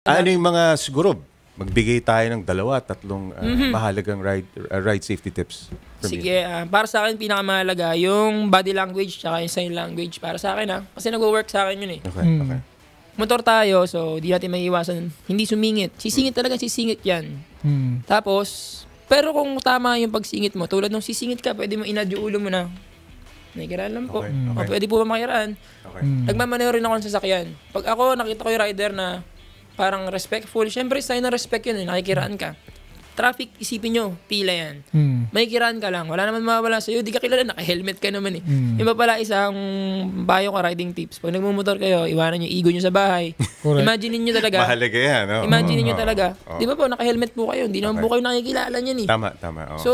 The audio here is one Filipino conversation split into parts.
Ano yung mga siguro magbigay tayo ng dalawa, tatlong uh, Mhm. mahalagang ride uh, ride safety tips. Sige, ah, para sa akin pinakamahalaga yung body language tsaka yung sign language para sa akin ha. Kasi nagwo-work sa akin yun eh. Okay, Hmm. okay. Motor tayo, so di natin maiiwasan hindi sumingit. Sisingit talaga, sisingit yan. Hmm. Tapos, pero kung tama yung pagsingit mo, tulad nung sisingit ka, pwede mo inad yung ulo mo na. Nakikiraan lang po. Okay, O okay. pwede po ba makiraan? Okay. Hmm. Nagmamaneho rin ako ng sasakyan. Pag ako, nakita ko yung rider na parang respectful, syempre sign ng respect yun eh, nakikiraan ka. Traffic, isipin nyo, pila yan. Hmm. May kiraan ka lang. Wala naman mawawala sa'yo. Di ka kilala, naka-helmet ka naman eh. Mm. Iba pala isang bayo ka riding tips. Pag nagmumotor kayo, iwanan yung ego nyo sa bahay. Imagine niyo talaga. Mahalaga yan. No? Imagine niyo Oo, talaga. oo. Di ba po, naka-helmet po kayo. Hindi naman Okay. po kayo nakikilala niyan eh. Tama, tama. oo. So,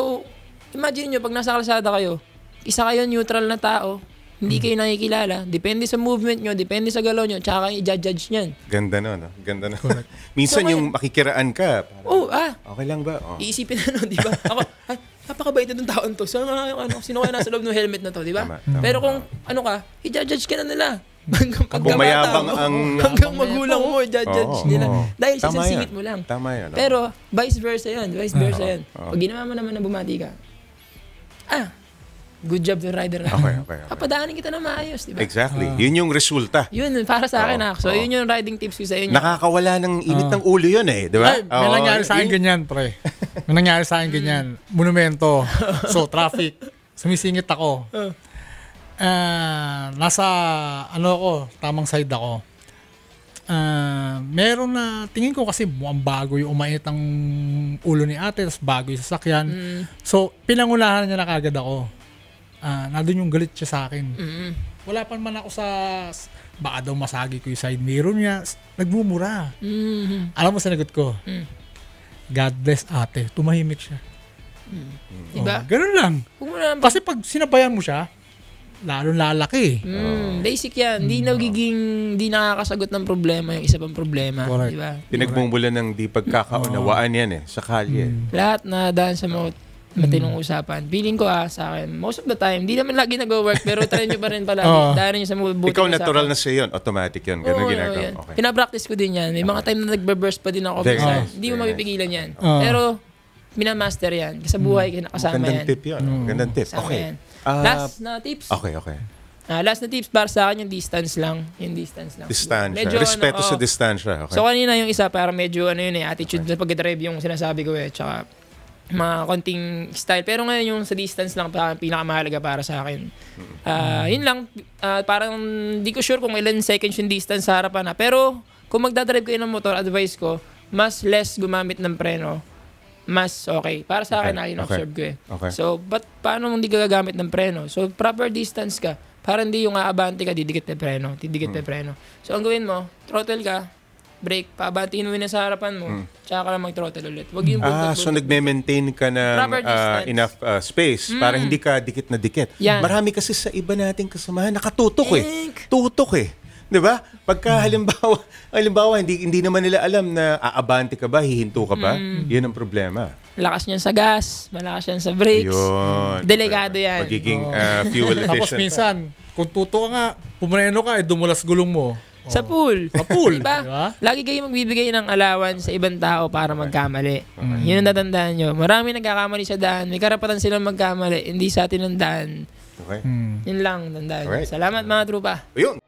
imagine niyo pag nasa kalsada kayo, isa kayo neutral na tao, hindi kayo nakikilala. Depende sa movement nyo, depende sa galaw nyo, tsaka kayo i-judge niyan. Ganda no, no? Ganda no. Minsan So, yung makikiraan ka, parang, Oh, ah, okay lang ba? Oh. iisipin na no, di ba? Ako, ay, napakabait na ng taon to. Nga yung ano, sino kaya nasa loob ng helmet na to, di ba? Pero kung ano ka, i-judge ka na nila. Hanggang pagkabata mayabang mo, ang- hanggang magulang mo, i-judge nila. oo. Dahil Tama sisingit mo lang. Tama yan. oh. Pero, vice versa yan. Vice versa yan. Pag ginawa mo naman na bumati ka, ah, good job ng rider na. Okay, okay, okay. Papadaanin kita na maayos, di ba? Exactly. Yun yung resulta. Yun, para sa akin Oo, ah. So, oo. yun yung riding tips ko sa inyo. Nakakawala ng init ng ulo yun eh, di ba? Ay, may Oo, nangyari sa akin ganyan, pre. May nangyari sa akin ganyan. Monumento. So, traffic. Sumisingit ako. Oh. Ah, nasa, ano ako, tamang side ako. Ah, meron na, tingin ko kasi mukhang bago yung umainit ang ulo ni ate, tapos bago yung sasakyan. Mm, So, pinangunahan niya na kagad ako. Ah, nandun yung galit siya sa akin. mm, Wala pa man ako sa, baka daw masagi ko yung side mirror niya. Nagmumura. mm, Alam mo sinagot ko, mm. God bless ate. Tumahimik siya. Diba? Oh, ganun lang. Naman Kasi pag sinabayan mo siya, lalong lalaki. Mm, basic yan. Hindi nagiging, hindi nakakasagot ng problema yung isa pang problema. Correct. Di ba? Pinagmumulan ng di pagkakaunawaan yan eh, sa kalye. Lahat na daan sa mga matinong usapan. Feeling ko ah, sa akin, most of the time, hindi naman lagi nag-work, pero try nyo pa rin pala. Oo. Daan nyo sa mabuti Ikaw natural na sa'yo yun, automatic yun. Ganun Oo, ginagawa. yan. Okay. Pinapractice ko din yan. May mga time na nagbe-burst pa din ako. Very nice, Hindi mo mapipigilan yan. Oo. Pero, minamaster yan. Sa buhay, kayo nakasama Gandang yan. tip yun. Gandang tip. Kasama Okay. yan. Ah, Last na tips. Okay, okay. Ah, last na tips para sa akin yung distance lang. Yung distance lang. Distansya. Medyo Respeto ano, sa oh. distansya. Okay. So kanina yung isa para medyo ano yun eh, attitude sa pag-drive yung sinasabi ko eh. Tsaka mga konting style. Pero ngayon yung sa distance lang pa, pinakamahalaga para sa akin. Ah, yun lang. Ah, parang di ko sure kung ilan seconds yung distance sa harapan na. Pero kung magdadrive kayo ng motor, advice ko, mas less gumamit ng preno, mas okay. Para sa akin, Okay, na okay. observe ko eh. Okay. So, but paano hindi ka gagamit ng preno? So, proper distance ka. Para hindi yung aabante ka, didikit na preno, didikit Hmm. na preno. So, ang gawin mo, throttle ka, brake, paabantiin mo yun na sa harapan mo, tsaka ka lang mag-throttle ulit. Huwag yung Hmm. Ah, so nagme-maintain ka ng distance. enough ah, space para hindi ka dikit na dikit. Yan. Marami kasi sa iba nating kasamahan nakatutok eh. Tutok eh. 'Di ba? Pagka halimbawa, halimbawa hindi hindi naman nila alam na aabante ka ba, hihinto ka ba? 'Yun ang problema. Lakas niyan sa gas, malakas yan sa brakes. Yun. Delikado yan. Magiging ah, fuel Tapos efficient. minsan, kung tuto ka nga, pumareno ka, eh, dumulas gulong mo. Sa pool. Sa pool, diba? diba? Lagi kayo magbibigay ng allowance sa ibang tao para magkamali. Yun ang tatandaan nyo. Marami nagkakamali sa daan. May karapatan silang magkamali. Hindi sa atin ang daan. Okay. Yun lang, tandaan. Alright. Salamat mga trupa. Ayun.